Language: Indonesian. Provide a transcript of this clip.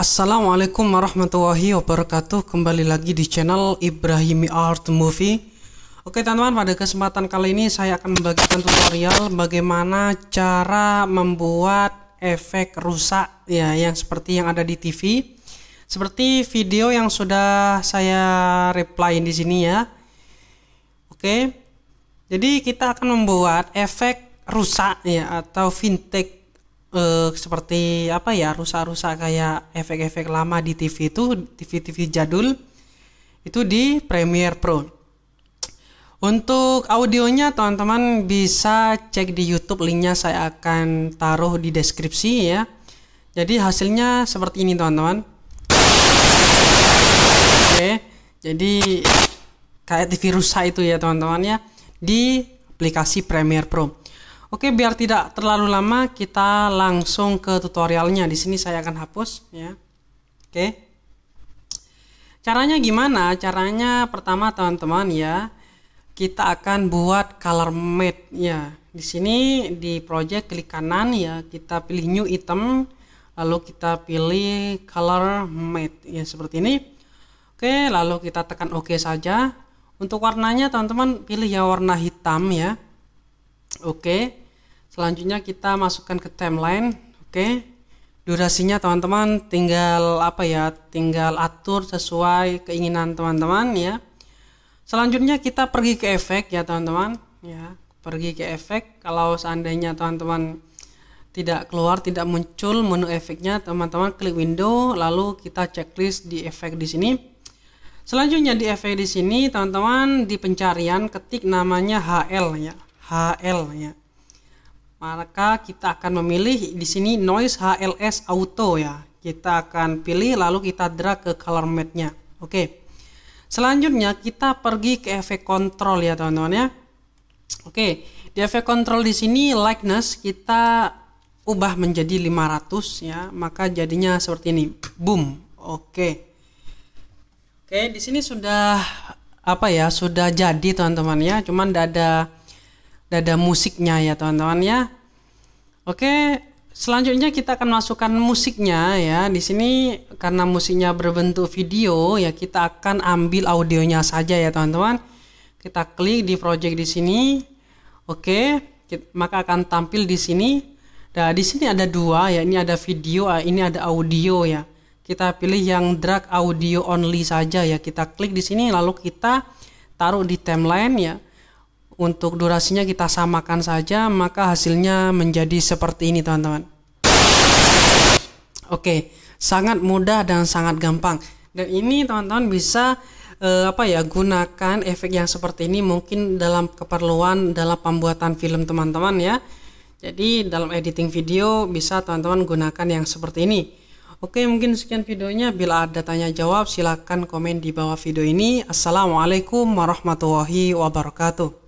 Assalamualaikum warahmatullahi wabarakatuh. Kembali lagi di channel Ibrahimi Art Movie. Oke teman-teman pada kesempatan kali ini saya akan membagikan tutorial Bagaimana cara membuat efek rusak ya Yang seperti yang ada di TV Seperti video yang sudah saya reply di sini ya. Oke Jadi kita akan membuat efek rusak ya Atau vintage uh, seperti apa ya rusak-rusak kayak efek-efek lama di TV itu TV-TV jadul itu di Premiere Pro. Untuk audionya teman-teman bisa cek di YouTube linknya saya akan taruh di deskripsi ya. Jadi hasilnya seperti ini teman-teman. Oke, jadi kayak TV rusak itu ya teman-teman ya di aplikasi Premiere Pro. Oke, biar tidak terlalu lama, kita langsung ke tutorialnya. Di sini saya akan hapus ya. Oke. Caranya gimana? Caranya pertama teman-teman ya, kita akan buat color matte ya. Di sini di project klik kanan ya, kita pilih new item, lalu kita pilih color matte ya seperti ini. Oke, lalu kita tekan OK saja. Untuk warnanya teman-teman pilih yang warna hitam ya. Oke. Selanjutnya kita masukkan ke timeline. Oke. Durasinya teman-teman tinggal apa ya? Tinggal atur sesuai keinginan teman-teman ya. Selanjutnya kita pergi ke efek ya teman-teman ya. Pergi ke efek kalau seandainya teman-teman tidak keluar, tidak muncul menu efeknya, teman-teman klik window lalu kita checklist di efek di sini. Selanjutnya di efek di sini teman-teman di pencarian ketik namanya HL ya. HL ya maka kita akan memilih di sini noise HLS auto ya? Kita akan pilih lalu kita drag ke color matte-nya oke. Selanjutnya kita pergi ke efek control ya teman-teman ya. Oke. Di efek control di sini likeness kita ubah menjadi 500 ya. Maka jadinya seperti ini. Boom. Oke. Oke di sini sudah apa ya? Sudah jadi teman-teman ya. Cuman tidak ada ada musiknya ya teman-teman ya. Oke, selanjutnya kita akan masukkan musiknya ya. Di sini karena musiknya berbentuk video ya kita akan ambil audionya saja ya teman-teman. Kita klik di project di sini. Oke, maka akan tampil di sini. Nah, di sini ada dua ya. Ini ada video, ah, ini ada audio ya. Kita pilih yang drag audio only saja ya. Kita klik di sini lalu kita taruh di timeline ya untuk durasinya kita samakan saja maka hasilnya menjadi seperti ini teman-teman. Oke sangat mudah dan sangat gampang. Dan ini teman-teman bisa eh, apa ya gunakan efek yang seperti ini mungkin dalam keperluan dalam pembuatan film teman-teman ya. Jadi dalam editing video bisa teman-teman gunakan yang seperti ini. Oke mungkin sekian videonya. Bila ada tanya jawab silahkan komen di bawah video ini. Assalamualaikum warahmatullahi wabarakatuh